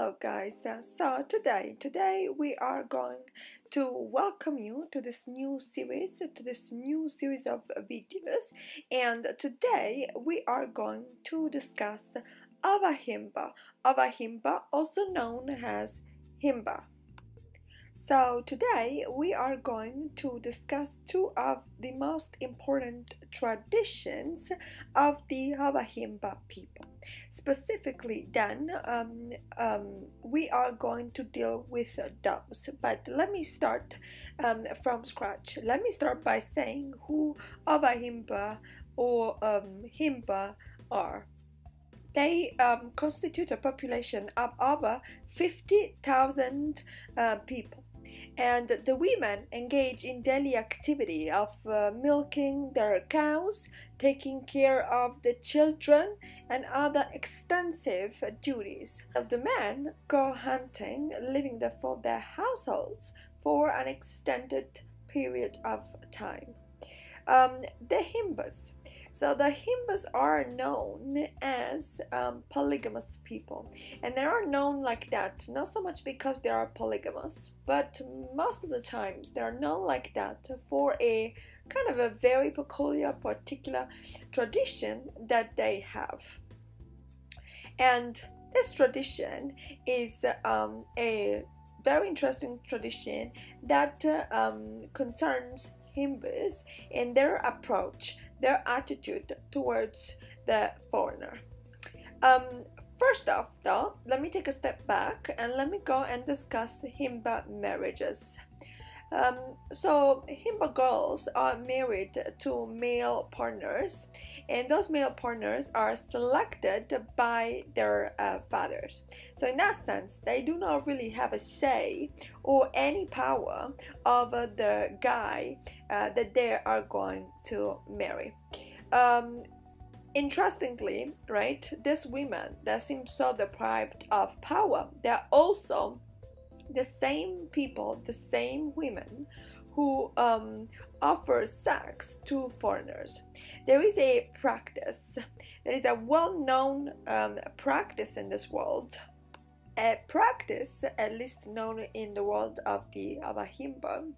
hello guys. So today, today we are going to welcome you to this new series, to this new series of videos. And today we are going to discuss Avahimba. Avahimba, also known as Himba. So today we are going to discuss two of the most important traditions of the Havahimba people. Specifically, then um, um, we are going to deal with those. But let me start um, from scratch. Let me start by saying who Havahimba or um, Himba are. They um, constitute a population of over 50,000 uh, people and the women engage in daily activity of uh, milking their cows, taking care of the children, and other extensive duties. The men go hunting, living there for their households for an extended period of time. Um, the Himbas so the Himbas are known as um, polygamous people, and they are known like that not so much because they are polygamous, but most of the times they are known like that for a kind of a very peculiar, particular tradition that they have. And this tradition is um, a very interesting tradition that uh, um, concerns Himbus in their approach their attitude towards the foreigner. Um, first off, though, let me take a step back and let me go and discuss Himba marriages. Um, so Himba girls are married to male partners, and those male partners are selected by their uh, fathers. So in that sense, they do not really have a say or any power over the guy uh, that they are going to marry. Um, interestingly, right, these women that seem so deprived of power, they're also the same people, the same women who um, offer sex to foreigners. There is a practice, there is a well known um, practice in this world, a practice at least known in the world of the Avahimba,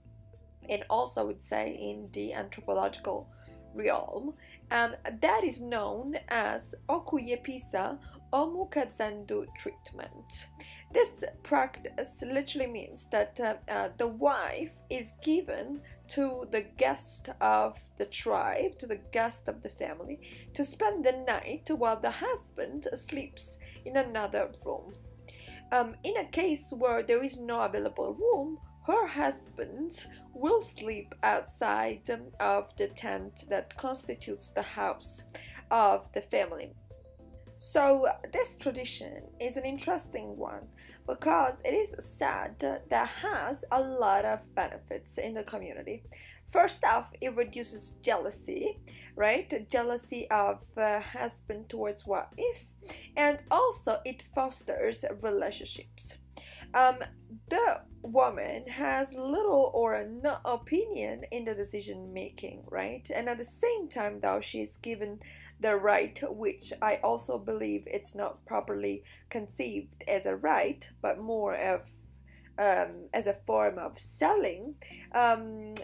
and also I would say in the anthropological realm, and that is known as Okujepisa or Omukazendu treatment. This practice literally means that uh, uh, the wife is given to the guest of the tribe, to the guest of the family, to spend the night while the husband sleeps in another room. Um, in a case where there is no available room, her husband will sleep outside of the tent that constitutes the house of the family. So, this tradition is an interesting one because it is said that has a lot of benefits in the community. First off, it reduces jealousy, right? Jealousy of uh, husband towards wife, and also it fosters relationships. Um, the woman has little or no opinion in the decision making, right? And at the same time, though, she is given the right, which I also believe it's not properly conceived as a right, but more of um, as a form of selling, um,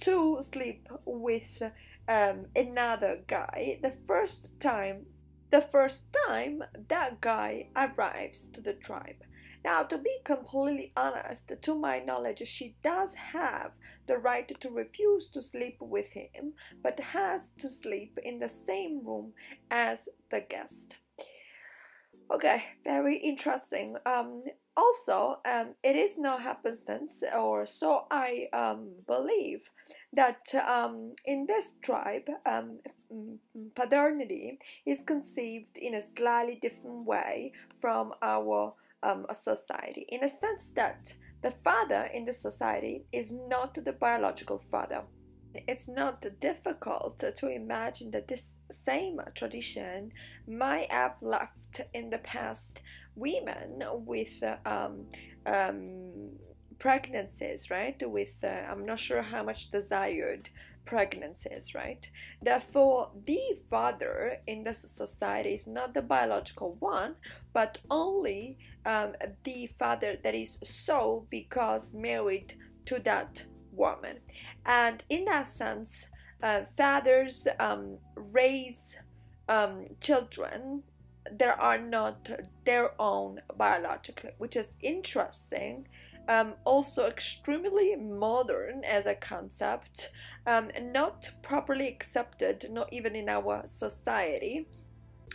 to sleep with um, another guy. The first time, the first time that guy arrives to the tribe now, to be completely honest, to my knowledge, she does have the right to refuse to sleep with him, but has to sleep in the same room as the guest. Okay, very interesting. Um, also, um, it is no happenstance, or so I um, believe, that um, in this tribe, um, paternity is conceived in a slightly different way from our um, a society in a sense that the father in the society is not the biological father. It's not difficult to imagine that this same tradition might have left in the past women with um, um, pregnancies, right? With uh, I'm not sure how much desired pregnancies, right? Therefore, the father in this society is not the biological one, but only um, the father that is so because married to that woman. And in that sense, uh, fathers um, raise um, children that are not their own biologically, which is interesting. Um, also extremely modern as a concept, um, not properly accepted, not even in our society,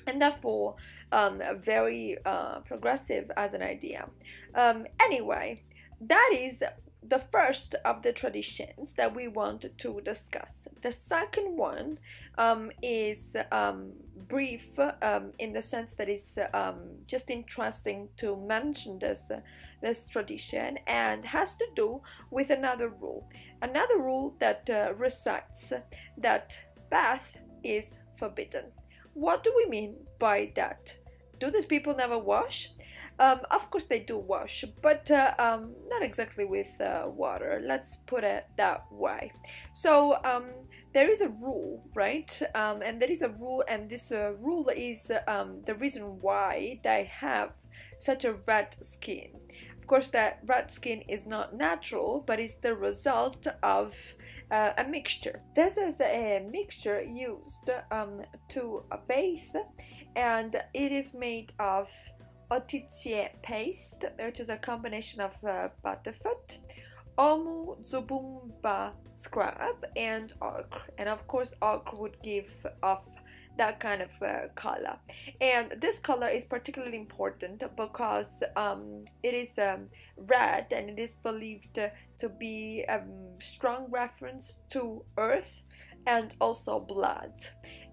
and therefore um, very uh, progressive as an idea. Um, anyway, that is the first of the traditions that we want to discuss. The second one um, is um, brief um, in the sense that it's um, just interesting to mention this, uh, this tradition and has to do with another rule. Another rule that uh, recites that bath is forbidden. What do we mean by that? Do these people never wash? Um, of course, they do wash, but uh, um, not exactly with uh, water. Let's put it that way. So um, there is a rule, right? Um, and there is a rule, and this uh, rule is um, the reason why they have such a red skin. Of course, that red skin is not natural, but it's the result of uh, a mixture. This is a mixture used um, to bathe, and it is made of otjize paste, which is a combination of uh, butterfat, omu zubumba scrub, and ochre. And of course, ochre would give off that kind of uh, color. And this color is particularly important because um, it is um, red and it is believed to be a strong reference to earth and also blood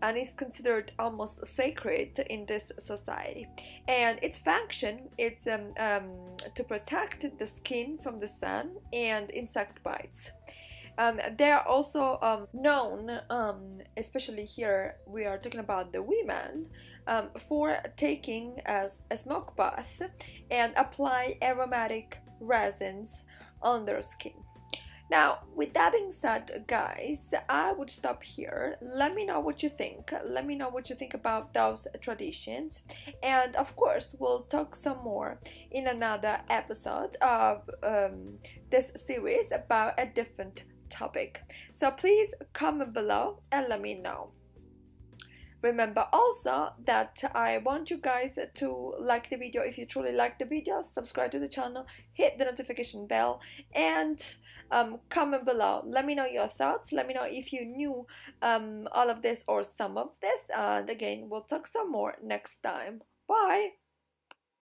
and is considered almost sacred in this society. And its function is um, um, to protect the skin from the sun and insect bites. Um, they are also um, known, um, especially here we are talking about the women, um, for taking as a smoke bath and apply aromatic resins on their skin. Now, with that being said, guys, I would stop here. Let me know what you think. Let me know what you think about those traditions. And of course, we'll talk some more in another episode of um, this series about a different topic. So please comment below and let me know. Remember also that I want you guys to like the video if you truly like the video, subscribe to the channel, hit the notification bell, and um, comment below. Let me know your thoughts. Let me know if you knew um, all of this or some of this. And again, we'll talk some more next time. Bye!